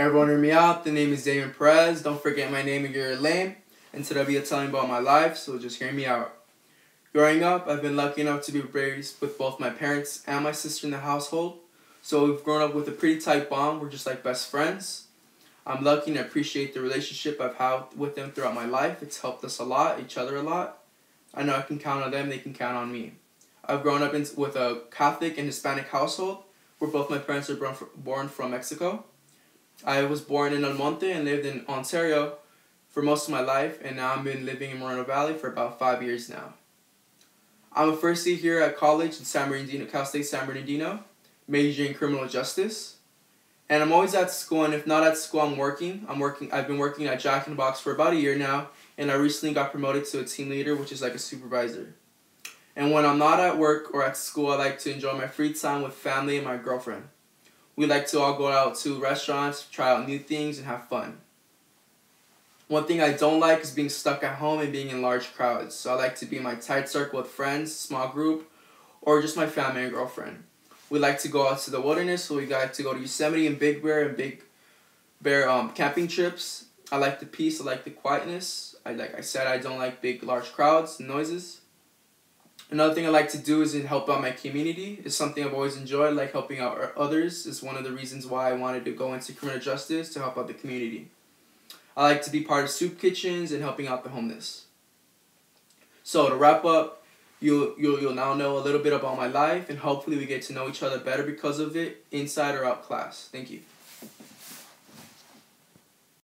Everyone hear me out. The name is Damian Perez. Don't forget my name and your name. And today I'll be telling about my life, so just hear me out. Growing up, I've been lucky enough to be raised with both my parents and my sister in the household. So we've grown up with a pretty tight bond. We're just like best friends. I'm lucky and appreciate the relationship I've had with them throughout my life. It's helped us a lot, each other a lot. I know I can count on them, they can count on me. I've grown up in, with a Catholic and Hispanic household where both my parents are born from Mexico. I was born in El Monte and lived in Ontario for most of my life, and now I've been living in Moreno Valley for about five years now. I'm a first year here at college in San Bernardino, Cal State San Bernardino, majoring in criminal justice. And I'm always at school, and if not at school, I'm working. I'm working. I've been working at Jack in the Box for about a year now, and I recently got promoted to a team leader, which is like a supervisor. And when I'm not at work or at school, I like to enjoy my free time with family and my girlfriend. We like to all go out to restaurants, try out new things, and have fun. One thing I don't like is being stuck at home and being in large crowds. So I like to be in my tight circle with friends, small group, or just my family and girlfriend. We like to go out to the wilderness, so we like to go to Yosemite and Big Bear and Big Bear um, camping trips. I like the peace, I like the quietness. I like I said I don't like big large crowds noises. Another thing I like to do is help out my community. It's something I've always enjoyed, like helping out others. Is one of the reasons why I wanted to go into criminal justice to help out the community. I like to be part of soup kitchens and helping out the homeless. So to wrap up, you'll, you'll, you'll now know a little bit about my life and hopefully we get to know each other better because of it, inside or out class. Thank you.